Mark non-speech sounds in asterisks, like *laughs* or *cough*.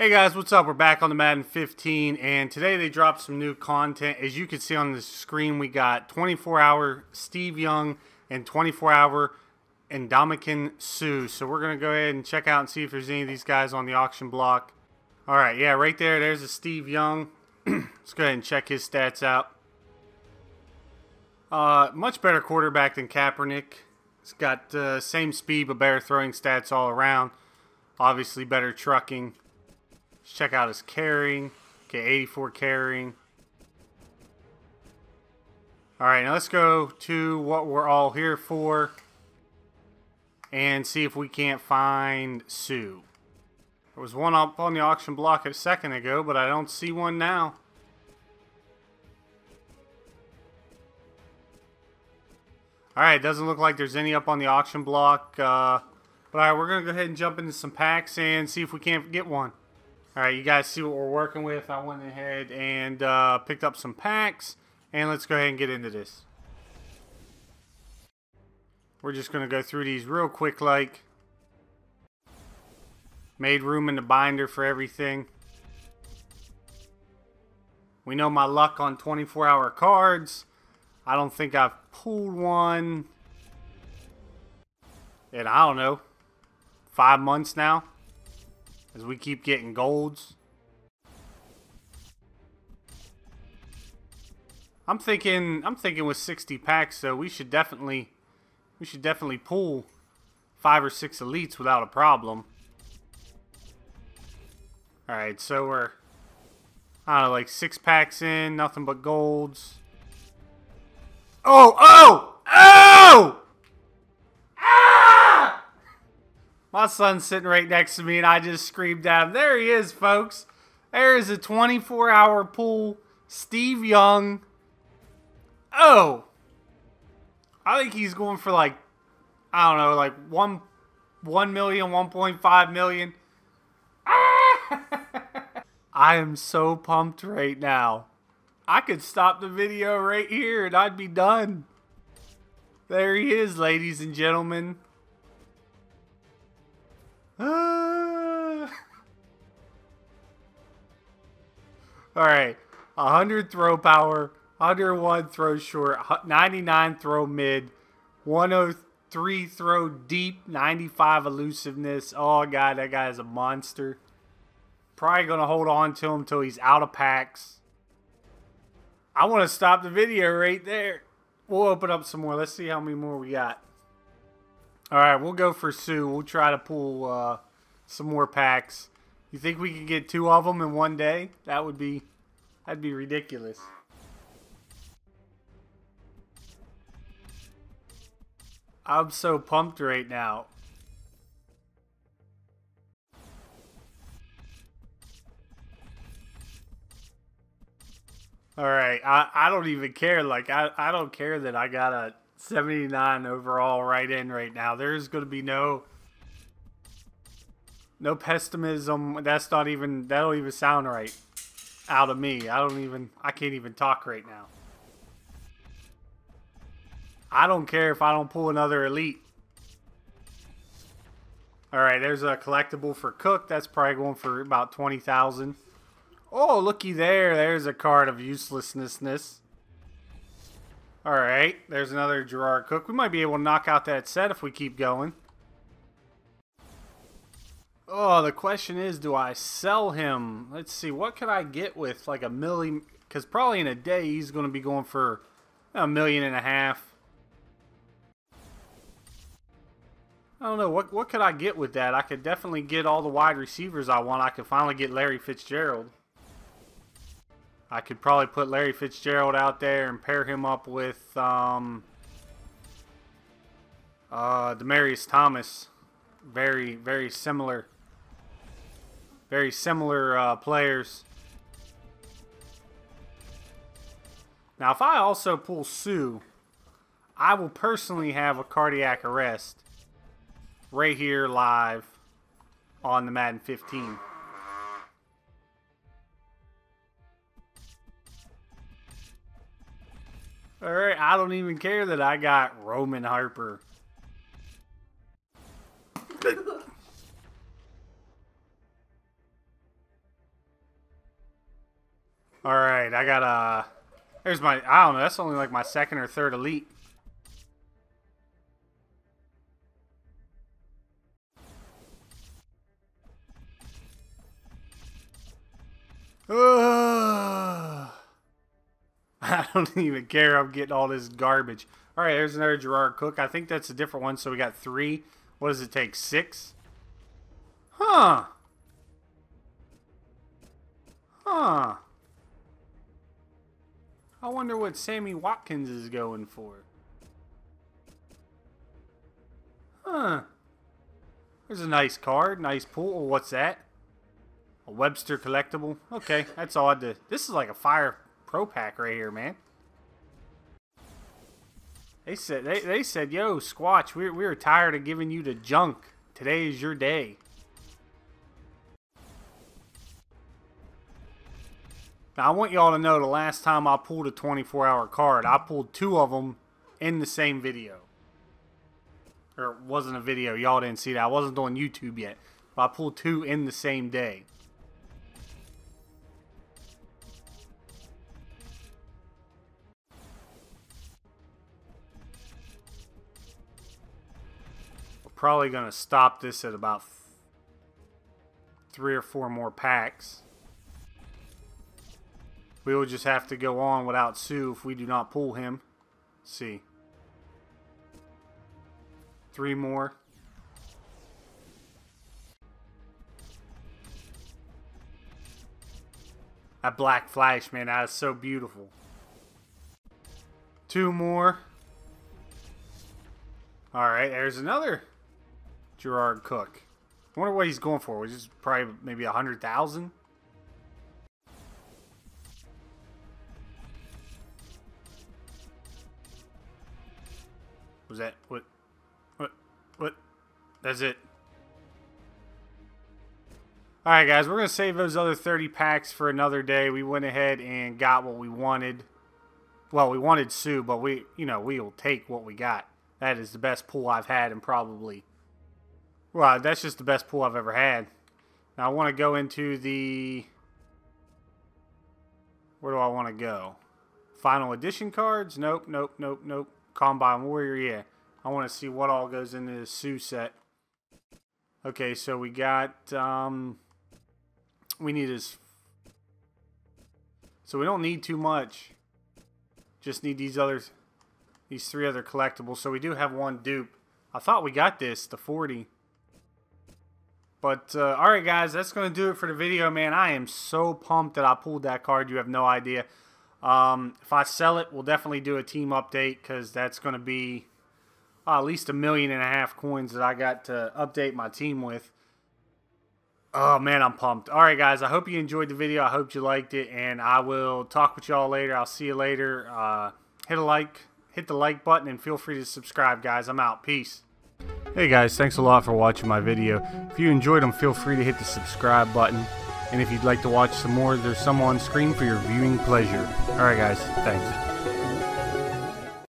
Hey guys, what's up? We're back on the Madden 15, and today they dropped some new content. As you can see on the screen, we got 24-hour Steve Young and 24-hour Ndamukong Suh. So we're going to go ahead and check out and see if there's any of these guys on the auction block. All right, yeah, right there, there's a Steve Young. *clears throat* Let's go ahead and check his stats out. Uh, much better quarterback than Kaepernick. He's got uh, same speed, but better throwing stats all around. Obviously, better trucking. Let's check out his carrying. Okay, 84 carrying. Alright, now let's go to what we're all here for. And see if we can't find Suh. There was one up on the auction block a second ago, but I don't see one now. Alright, doesn't look like there's any up on the auction block. Uh, but alright, we're going to go ahead and jump into some packs and see if we can't get one. Alright, you guys see what we're working with. I went ahead and uh, picked up some packs. And let's go ahead and get into this. We're just going to go through these real quick like. Made room in the binder for everything. We know my luck on 24 hour cards. I don't think I've pulled one in, I don't know, five months now. As we keep getting golds. I'm thinking I'm thinking with 60 packs so we should definitely we should definitely pull five or six elites without a problem. Alright, so we're I don't know, like six packs in, nothing but golds. Oh! Oh! My son's sitting right next to me and I just screamed at him. There he is, folks. There is a 24-hour pool. Steve Young. Oh! I think he's going for like, I don't know, like 1, 1 million, 1.5 million. *laughs* I am so pumped right now. I could stop the video right here and I'd be done. There he is, ladies and gentlemen. *laughs* Alright. 100 throw power, 101 throw short, 99 throw mid, 103 throw deep, 95 elusiveness. Oh, God, that guy is a monster. Probably going to hold on to him until he's out of packs. I want to stop the video right there. We'll open up some more. Let's see how many more we got. All right, we'll go for Suh. We'll try to pull uh, some more packs. You think we could get two of them in one day? That would be, that'd be ridiculous. I'm so pumped right now. All right, I, I don't even care. Like I, I don't care that I got a 79 overall right in right now. There's going to be no no pessimism. That's not even that don't even sound right out of me. I don't even I can't even talk right now. I don't care if I don't pull another elite. All right, there's a collectible for Cook. That's probably going for about 20,000. Oh, looky there. There's a card of uselessness. Alright, there's another Jared Cook. We might be able to knock out that set if we keep going. Oh, the question is, do I sell him? Let's see, what can I get with like a million? Because probably in a day he's going to be going for a million and a half. I don't know, what, what could I get with that? I could definitely get all the wide receivers I want. I could finally get Larry Fitzgerald. I could probably put Larry Fitzgerald out there and pair him up with um, uh, Demaryius Thomas. Very, very similar. Very similar uh, players. Now, if I also pull Suh, I will personally have a cardiac arrest right here live on the Madden 15. Alright, I don't even care that I got Roman Harper. *laughs* All right, I got a. There's my. I don't know. That's only like my second or third elite. Ugh. *sighs* Ah. *laughs* I don't even care. I'm getting all this garbage. All right, there's another Jared Cook. I think that's a different one. So we got three. What does it take? Six? Huh. Huh. I wonder what Sammy Watkins is going for. Huh. There's a nice card. Nice pull. What's that? A Webster collectible. Okay, that's odd. Did. This is like a fire pro pack right here, man. They said they, they said, yo, Squatch, we're we're tired of giving you the junk. Today is your day. Now I want y'all to know the last time I pulled a 24 hour card, I pulled two of them in the same video. Or it wasn't a video, y'all didn't see that. I wasn't on YouTube yet. But I pulled two in the same day. Probably going to stop this at about three or four more packs. We will just have to go on without Suh if we do not pull him. Let's see. Three more. That black flash, man, that is so beautiful. Two more. Alright, there's another Jared Cook. I wonder what he's going for. Which is probably maybe a hundred thousand. Was that what? What? What? That's it. Alright guys, we're going to save those other 30 packs for another day. We went ahead and got what we wanted. Well, we wanted Suh, but we, you know, we will take what we got. That is the best pull I've had and probably well, that's just the best pool I've ever had. Now I want to go into the... Where do I want to go? Final edition cards? Nope, nope, nope, nope. Combine Warrior, yeah. I want to see what all goes into this Suh set. Okay, so we got... Um, we need his... So we don't need too much. Just need these others... These three other collectibles. So we do have one dupe. I thought we got this, the 40. But, uh, alright guys, that's going to do it for the video, man. I am so pumped that I pulled that card. You have no idea. Um, if I sell it, we'll definitely do a team update because that's going to be uh, at least a million and a half coins that I got to update my team with. Oh, man, I'm pumped. Alright, guys, I hope you enjoyed the video. I hope you liked it, and I will talk with y'all later. I'll see you later. Uh, hit a like, hit the like button, and feel free to subscribe, guys. I'm out. Peace. Hey guys, thanks a lot for watching my video. If you enjoyed them, feel free to hit the subscribe button. And if you'd like to watch some more, there's some on screen for your viewing pleasure. Alright guys, thanks.